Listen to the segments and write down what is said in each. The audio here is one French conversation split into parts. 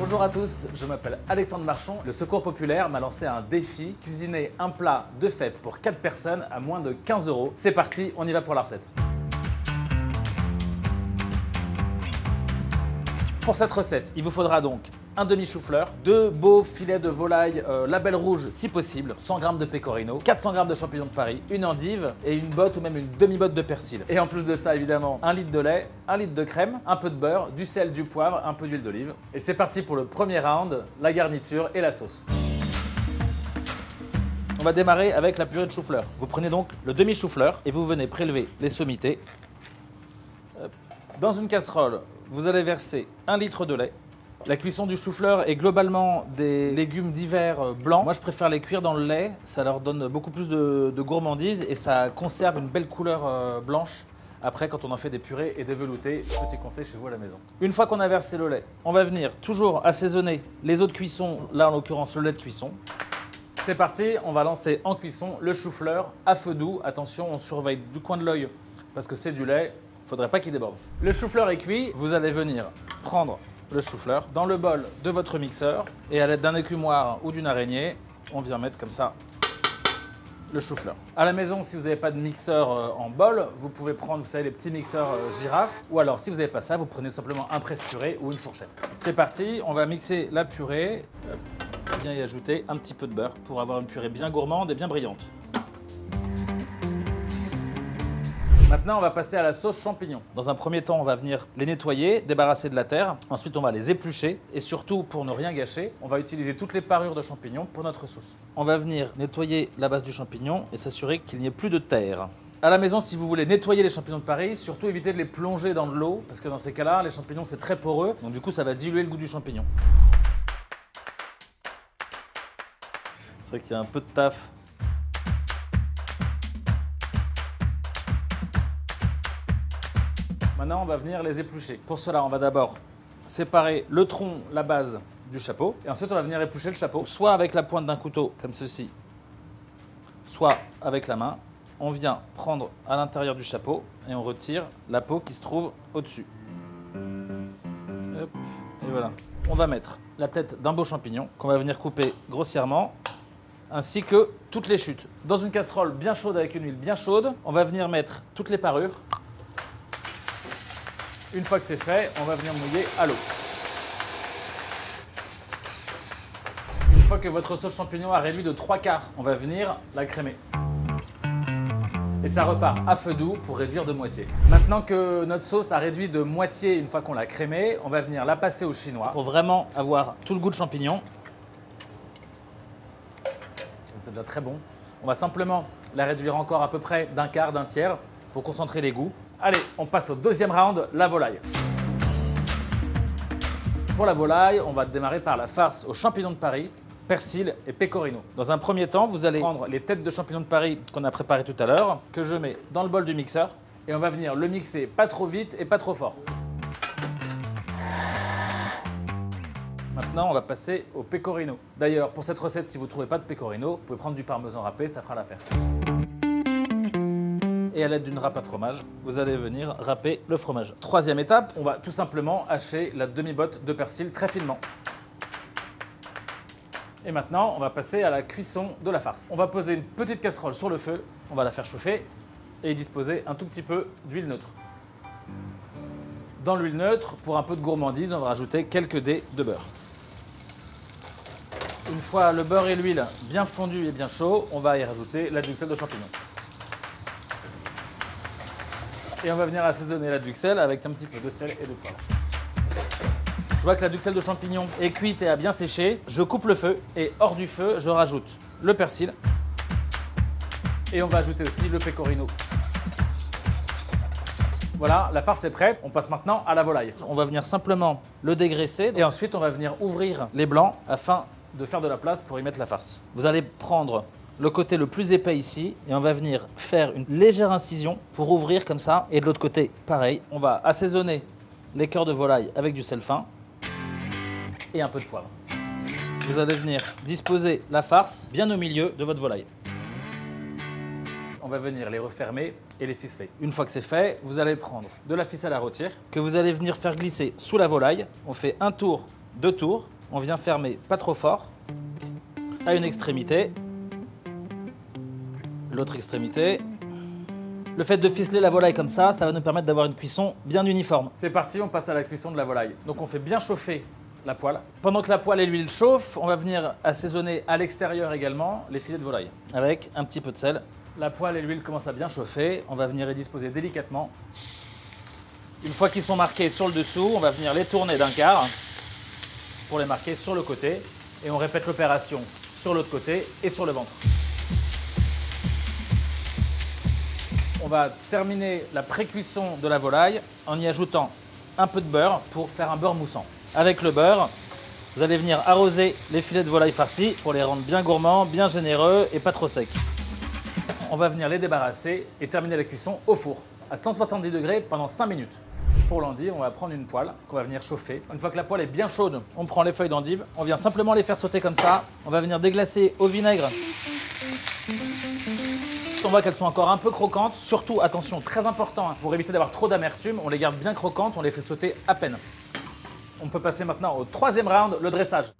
Bonjour à tous, je m'appelle Alexandre Marchon. Le Secours Populaire m'a lancé un défi cuisiner un plat de fête pour 4 personnes à moins de 15 euros. C'est parti, on y va pour la recette. Pour cette recette, il vous faudra donc un demi chou-fleur, deux beaux filets de volaille euh, label rouge si possible, 100 g de pecorino, 400 g de champignons de Paris, une endive et une botte ou même une demi-botte de persil. Et en plus de ça, évidemment, un litre de lait, un litre de crème, un peu de beurre, du sel, du poivre, un peu d'huile d'olive. Et c'est parti pour le premier round, la garniture et la sauce. On va démarrer avec la purée de chou-fleur. Vous prenez donc le demi chou-fleur et vous venez prélever les sommités. Dans une casserole, vous allez verser un litre de lait. La cuisson du chou-fleur est globalement des légumes d'hiver euh, blancs. Moi, je préfère les cuire dans le lait. Ça leur donne beaucoup plus de, gourmandise et ça conserve une belle couleur euh, blanche. Après, quand on en fait des purées et des veloutés, petit conseil chez vous à la maison. Une fois qu'on a versé le lait, on va venir toujours assaisonner les eaux de cuisson, là en l'occurrence le lait de cuisson. C'est parti, on va lancer en cuisson le chou-fleur à feu doux. Attention, on surveille du coin de l'œil parce que c'est du lait, faudrait pas qu'il déborde. Le chou-fleur est cuit, vous allez venir prendre le chou-fleur dans le bol de votre mixeur et à l'aide d'un écumoire ou d'une araignée, on vient mettre comme ça le chou-fleur. À la maison, si vous n'avez pas de mixeur euh, en bol, vous pouvez prendre, vous savez, les petits mixeurs euh, girafes. Ou alors, si vous n'avez pas ça, vous prenez simplement un presse-purée ou une fourchette. C'est parti, on va mixer la purée. Bien y ajouter un petit peu de beurre pour avoir une purée bien gourmande et bien brillante. Maintenant, on va passer à la sauce champignon. Dans un premier temps, on va venir les nettoyer, débarrasser de la terre. Ensuite, on va les éplucher. Et surtout, pour ne rien gâcher, on va utiliser toutes les parures de champignons pour notre sauce. On va venir nettoyer la base du champignon et s'assurer qu'il n'y ait plus de terre. À la maison, si vous voulez nettoyer les champignons de Paris, surtout évitez de les plonger dans de l'eau, parce que dans ces cas-là, les champignons, c'est très poreux. Donc du coup, ça va diluer le goût du champignon. C'est vrai qu'il y a un peu de taf Maintenant, on va venir les éplucher. Pour cela, on va d'abord séparer le tronc, la base du chapeau. Et ensuite, on va venir éplucher le chapeau, soit avec la pointe d'un couteau, comme ceci, soit avec la main. On vient prendre à l'intérieur du chapeau et on retire la peau qui se trouve au-dessus. Et voilà. On va mettre la tête d'un beau champignon qu'on va venir couper grossièrement, ainsi que toutes les chutes. Dans une casserole bien chaude avec une huile bien chaude, on va venir mettre toutes les parures une fois que c'est fait, on va venir mouiller à l'eau. Une fois que votre sauce champignon a réduit de 3 quarts, on va venir la crémer. Et ça repart à feu doux pour réduire de moitié. Maintenant que notre sauce a réduit de moitié une fois qu'on l'a crémée, on va venir la passer au chinois pour vraiment avoir tout le goût de champignon. C'est déjà très bon. On va simplement la réduire encore à peu près d'un quart, d'un tiers pour concentrer les goûts. Allez, on passe au deuxième round, la volaille. Pour la volaille, on va démarrer par la farce aux champignons de Paris, persil et pecorino. Dans un premier temps, vous allez prendre les têtes de champignons de Paris qu'on a préparées tout à l'heure, que je mets dans le bol du mixeur, et on va venir le mixer pas trop vite et pas trop fort. Maintenant, on va passer au pecorino. D'ailleurs, pour cette recette, si vous ne trouvez pas de pecorino, vous pouvez prendre du parmesan râpé, ça fera l'affaire et à l'aide d'une râpe à fromage, vous allez venir râper le fromage. Troisième étape, on va tout simplement hacher la demi-botte de persil très finement. Et maintenant, on va passer à la cuisson de la farce. On va poser une petite casserole sur le feu, on va la faire chauffer et y disposer un tout petit peu d'huile neutre. Dans l'huile neutre, pour un peu de gourmandise, on va rajouter quelques dés de beurre. Une fois le beurre et l'huile bien fondus et bien chauds, on va y rajouter la duxelle de champignons. Et on va venir assaisonner la duxelle avec un petit peu de sel et de poivre. Je vois que la duxelle de champignons est cuite et a bien séché. Je coupe le feu et hors du feu, je rajoute le persil. Et on va ajouter aussi le pecorino. Voilà, la farce est prête. On passe maintenant à la volaille. On va venir simplement le dégraisser et ensuite on va venir ouvrir les blancs afin de faire de la place pour y mettre la farce. Vous allez prendre le côté le plus épais ici et on va venir faire une légère incision pour ouvrir comme ça. Et de l'autre côté, pareil, on va assaisonner les cœurs de volaille avec du sel fin et un peu de poivre. Vous allez venir disposer la farce bien au milieu de votre volaille. On va venir les refermer et les ficeler. Une fois que c'est fait, vous allez prendre de la ficelle à rôtir que vous allez venir faire glisser sous la volaille. On fait un tour deux tours. On vient fermer pas trop fort à une extrémité. L'autre extrémité. Le fait de ficeler la volaille comme ça, ça va nous permettre d'avoir une cuisson bien uniforme. C'est parti, on passe à la cuisson de la volaille. Donc on fait bien chauffer la poêle. Pendant que la poêle et l'huile chauffent, on va venir assaisonner à l'extérieur également les filets de volaille avec un petit peu de sel. La poêle et l'huile commencent à bien chauffer. On va venir les disposer délicatement. Une fois qu'ils sont marqués sur le dessous, on va venir les tourner d'un quart pour les marquer sur le côté. Et on répète l'opération sur l'autre côté et sur le ventre. On va terminer la pré-cuisson de la volaille en y ajoutant un peu de beurre pour faire un beurre moussant. Avec le beurre, vous allez venir arroser les filets de volaille farcis pour les rendre bien gourmands, bien généreux et pas trop secs. On va venir les débarrasser et terminer la cuisson au four à 170 degrés pendant 5 minutes. Pour l'endive, on va prendre une poêle qu'on va venir chauffer. Une fois que la poêle est bien chaude, on prend les feuilles d'endive, on vient simplement les faire sauter comme ça. On va venir déglacer au vinaigre. Qu'elles sont encore un peu croquantes. Surtout, attention, très important, hein, pour éviter d'avoir trop d'amertume, on les garde bien croquantes, on les fait sauter à peine. On peut passer maintenant au troisième round, le dressage.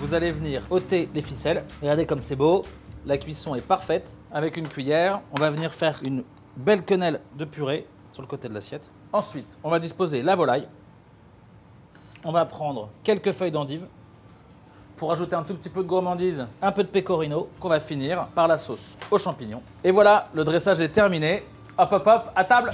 Vous allez venir ôter les ficelles. Regardez comme c'est beau. La cuisson est parfaite. Avec une cuillère, on va venir faire une belle quenelle de purée sur le côté de l'assiette. Ensuite, on va disposer la volaille. On va prendre quelques feuilles d'endive pour ajouter un tout petit peu de gourmandise, un peu de pecorino qu'on va finir par la sauce aux champignons. Et voilà, le dressage est terminé. Hop hop hop, à table